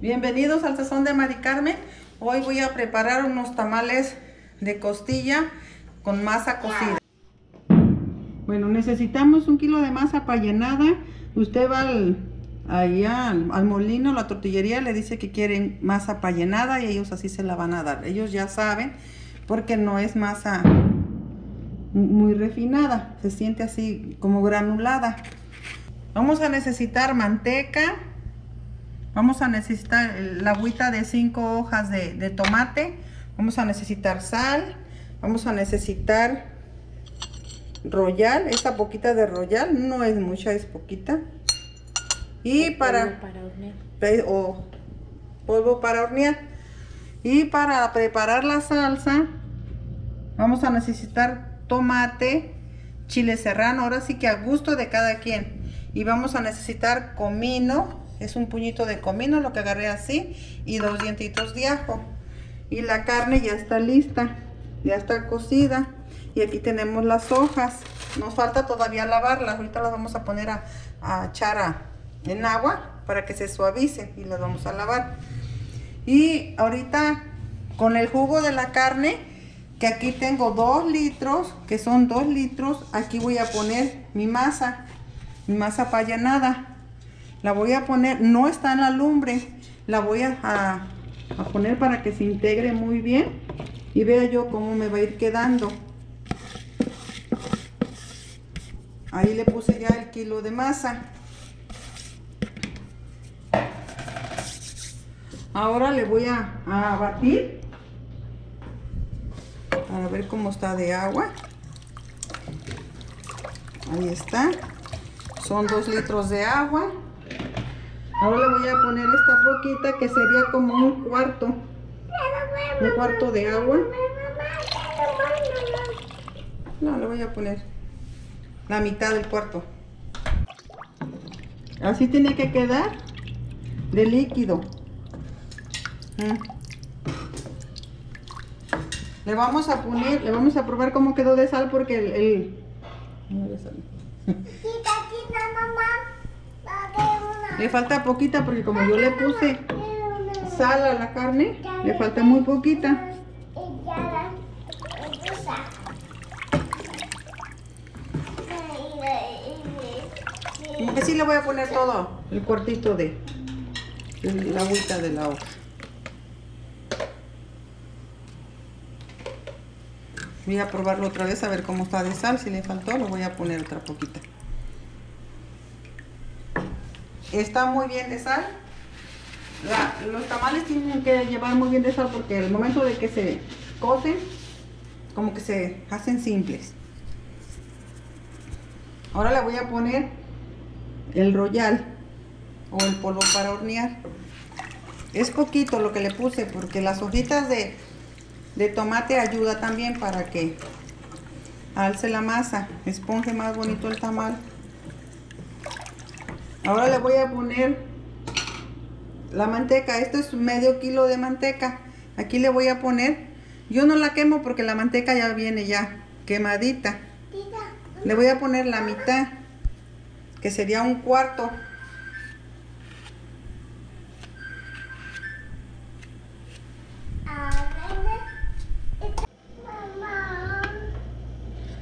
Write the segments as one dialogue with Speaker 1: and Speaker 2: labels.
Speaker 1: Bienvenidos al Sazón de Mari Carmen. Hoy voy a preparar unos tamales de costilla con masa cocida. Bueno, necesitamos un kilo de masa para llenada. Usted va al, allá al, al molino, la tortillería, le dice que quieren masa para llenada y ellos así se la van a dar. Ellos ya saben porque no es masa muy refinada, se siente así como granulada. Vamos a necesitar manteca, vamos a necesitar la agüita de 5 hojas de, de, tomate, vamos a necesitar sal, vamos a necesitar royal, esta poquita de royal, no es mucha, es poquita. Y para,
Speaker 2: para hornear.
Speaker 1: o polvo para hornear. Y para preparar la salsa, vamos a necesitar tomate, chile serrano, ahora sí que a gusto de cada quien. Y vamos a necesitar comino, es un puñito de comino, lo que agarré así, y dos dientitos de ajo. Y la carne ya está lista, ya está cocida. Y aquí tenemos las hojas. Nos falta todavía lavarlas, ahorita las vamos a poner a, a echar en agua para que se suavice y las vamos a lavar. Y ahorita con el jugo de la carne, que aquí tengo 2 litros, que son 2 litros, aquí voy a poner mi masa, mi masa pallanada. La voy a poner, no está en la lumbre, la voy a, a, poner para que se integre muy bien y vea yo cómo me va a ir quedando. Ahí le puse ya el kilo de masa. Ahora le voy a, a, batir para ver cómo está de agua. Ahí está. Son dos litros de agua. Ahora le voy a poner esta poquita que sería como un cuarto. Un cuarto de agua. No, le voy a poner la mitad del cuarto. Así tiene que quedar de líquido. Le vamos a poner, le vamos a probar cómo quedó de sal porque el... el... Le falta poquita porque como yo le puse sal a la carne, le falta muy poquita. Como que sí le voy a poner todo el cuartito de, de la agüita de la hoja. Voy a probarlo otra vez a ver cómo está de sal. Si le faltó, lo voy a poner otra poquita. Está muy bien de sal. Los tamales tienen que llevar muy bien de sal porque el momento de que se cocen, como que se hacen simples. Ahora le voy a poner el royal o el polvo para hornear. Es poquito lo que le puse porque las hojitas de, de tomate ayuda también para que alce la masa, esponje más bonito el tamal. Ahora le voy a poner la manteca, esto es medio kilo de manteca. Aquí le voy a poner, yo no la quemo porque la manteca ya viene ya quemadita. Le voy a poner la mitad, que sería un cuarto.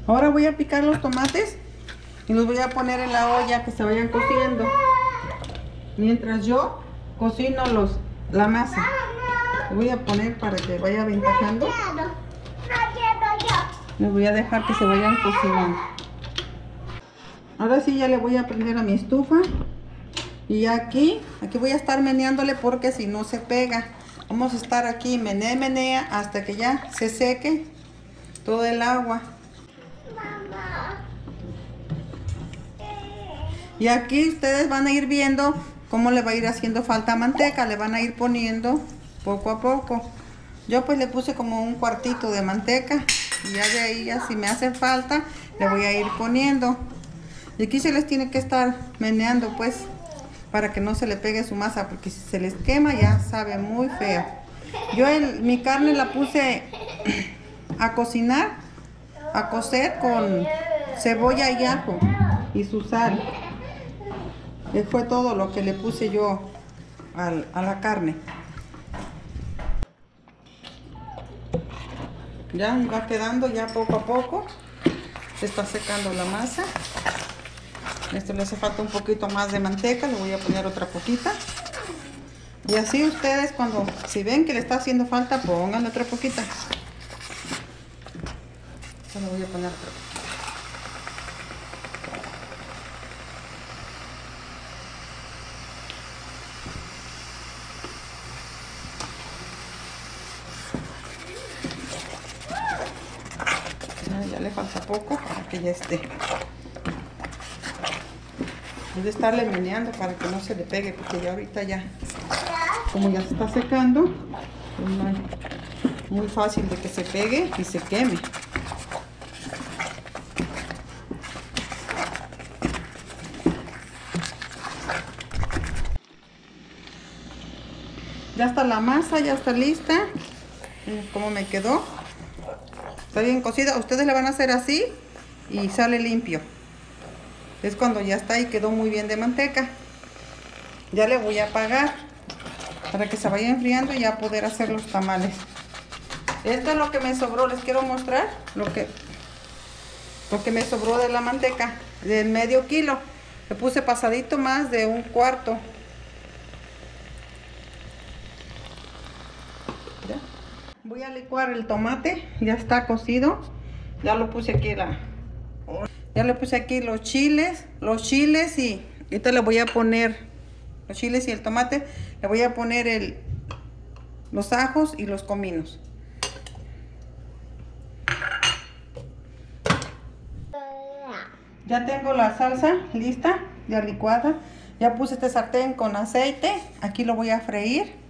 Speaker 1: Ahora voy a picar los tomates y los voy a poner en la olla que se vayan cociendo. Mientras yo cocino los, la masa. Voy a poner para que vaya aventajando. Les voy a dejar que se vayan cocinando. Ahora sí ya le voy a prender a mi estufa. Y aquí, aquí voy a estar meneándole porque si no se pega. Vamos a estar aquí menea, menea hasta que ya se seque todo el agua. Y aquí ustedes van a ir viendo cómo le va a ir haciendo falta manteca. Le van a ir poniendo poco a poco. Yo pues le puse como un cuartito de manteca. Y ya de ahí ya si me hace falta le voy a ir poniendo. Y aquí se les tiene que estar meneando pues para que no se le pegue su masa porque si se les quema ya sabe muy feo. Yo mi carne la puse a cocinar, a cocer con cebolla y ajo y su sal. Fue todo lo que le puse yo a la carne. Ya va quedando ya poco a poco. Se está secando la masa. Esto le hace falta un poquito más de manteca. Le voy a poner otra poquita. Y así ustedes cuando, si ven que le está haciendo falta, pónganle otra poquita. Voy a poner poquita. Ya, le falta poco para que ya esté. Debe estarle meneando para que no se le pegue, porque ya ahorita ya como ya se está secando, es muy fácil de que se pegue y se queme. Ya está la masa, ya está lista. Como me quedó. Está bien cocida. Ustedes le van a hacer así y sale limpio. Es cuando ya está y quedó muy bien de manteca. Ya le voy a apagar para que se vaya enfriando y ya poder hacer los tamales. Esto es lo que me sobró, les quiero mostrar lo que, lo que me sobró de la manteca, del medio kilo. Le puse pasadito más de un cuarto. Voy a licuar el tomate, ya está cocido. Ya lo puse aquí la... Ya le puse aquí los chiles, los chiles y ahorita le voy a poner los chiles y el tomate. Le voy a poner el, los ajos y los cominos. Ya tengo la salsa lista, ya licuada. Ya puse este sartén con aceite. Aquí lo voy a freír.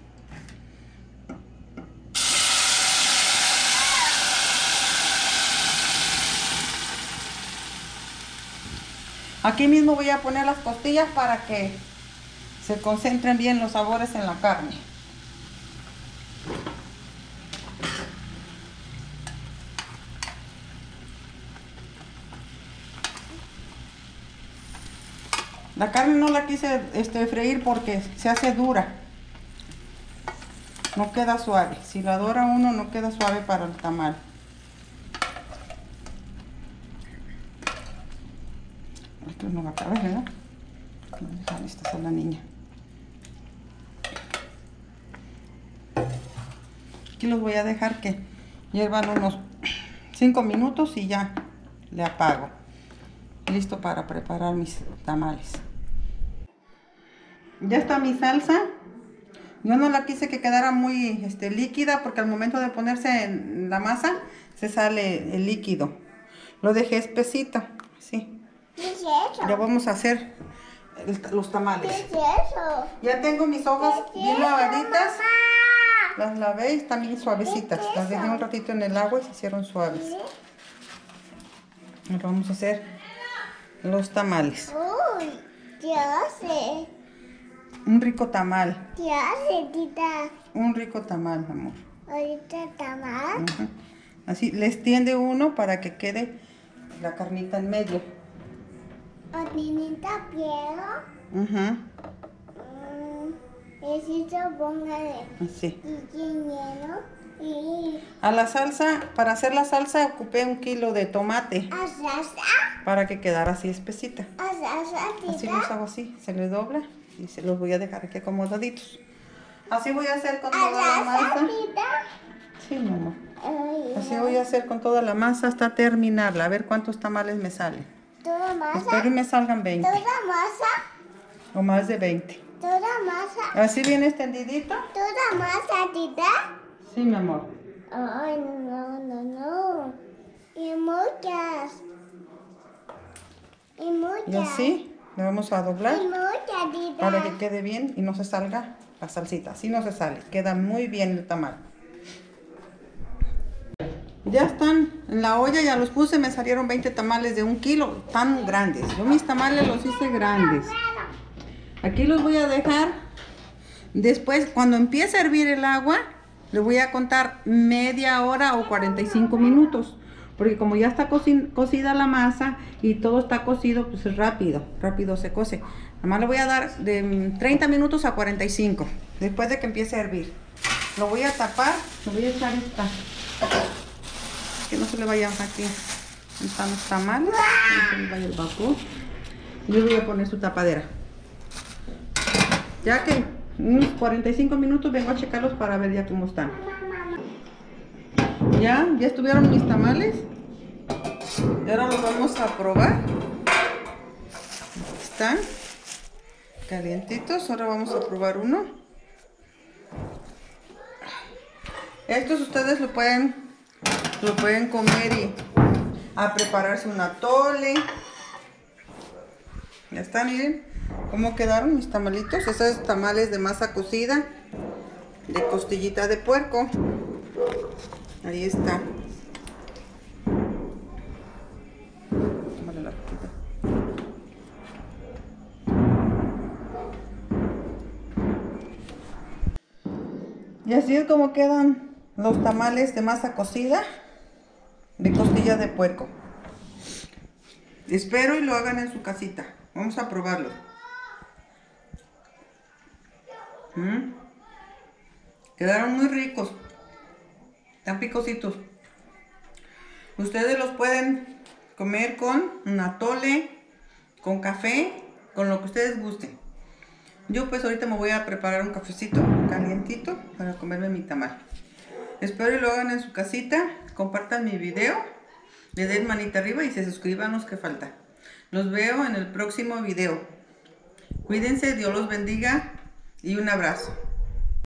Speaker 1: Aquí mismo voy a poner las costillas para que se concentren bien los sabores en la carne. La carne no la quise este, freír porque se hace dura. No queda suave. Si la dora uno no queda suave para el tamal. Esto no a caber, ¿verdad? Es la niña. Aquí los voy a dejar que hiervan unos 5 minutos y ya le apago. Listo para preparar mis tamales. Ya está mi salsa. Yo no la quise que quedara muy este, líquida porque al momento de ponerse en la masa se sale el líquido. Lo dejé espesito, sí. Ya vamos a hacer los tamales. ¿Qué es eso? Ya tengo mis hojas bien lavaditas. Las lavé y están bien suavecitas. Las dejé un ratito en el agua y se hicieron suaves. Ahora vamos a hacer los tamales.
Speaker 2: Uy, ¿qué hace?
Speaker 1: Un rico tamal.
Speaker 2: ¿Qué hace, tita?
Speaker 1: Un rico tamal, amor.
Speaker 2: ¿Ahorita tamal?
Speaker 1: Así, les tiende uno para que quede la carnita en medio.
Speaker 2: ¿O tinita piedra?
Speaker 1: Ajá.
Speaker 2: Necesito póngale
Speaker 1: Así.
Speaker 2: Y...
Speaker 1: A la salsa, para hacer la salsa ocupé un kilo de tomate.
Speaker 2: ¿A salsa?
Speaker 1: Para que quedara así espesita.
Speaker 2: ¿A salsa,
Speaker 1: Así los hago así, se les dobla y se los voy a dejar aquí acomodaditos. Así voy a hacer con toda la masa. Sí, mi amor. Así voy a hacer con toda la masa hasta terminarla. A ver cuántos tamales me salen.
Speaker 2: ¿Toda masa?
Speaker 1: Espero que me salgan 20.
Speaker 2: ¿Toda masa?
Speaker 1: O más de 20.
Speaker 2: ¿Toda masa?
Speaker 1: ¿Así bien extendidito?
Speaker 2: ¿Toda masa, tita?
Speaker 1: Sí, mi amor.
Speaker 2: Ay, no, no, no. Y muchas. Y muchas.
Speaker 1: Y así le vamos a doblar.
Speaker 2: Y muchas, tita.
Speaker 1: Para que quede bien y no se salga la salsita. Así no se sale. Queda muy bien el tamal. Ya están en la olla, ya los puse, me salieron 20 tamales de un kilo, tan grandes. Yo mis tamales los hice grandes. Aquí los voy a dejar. Después, cuando empiece a hervir el agua, le voy a contar media hora o 45 minutos. Porque como ya está coci- cocida la masa y todo está cocido, pues es rápido, rápido se cose. Nada más le voy a dar de mm, 30 minutos a 45, después de que empiece a hervir. Lo voy a tapar, le voy a echar esta, que no se le vaya aquí, están los tamales, no se le vaya el vapor. Y le voy a poner su tapadera. Ya que unos 45 minutos vengo a checarlos para ver ya cómo están. Ya, ya estuvieron mis tamales. Y ahora los vamos a probar. Están calientitos. Ahora vamos a probar uno. Estos ustedes lo pueden, lo pueden comer y a prepararse un atole. Ya están, miren cómo quedaron mis tamalitos. Esos tamales de masa cocida, de costillita de puerco. Ahí está. Y así es como quedan los tamales de masa cocida de costilla de puerco. Espero y lo hagan en su casita. Vamos a probarlo. Mm. Quedaron muy ricos. Están picositos. Ustedes los pueden comer con un atole, con café, con lo que ustedes gusten. Yo pues ahorita me voy a preparar un cafecito calientito para comerme mi tamal. Espero y lo hagan en su casita, compartan mi video, le den manita arriba y se suscriban los que falta. Los veo en el próximo video. Cuídense, Dios los bendiga y un abrazo.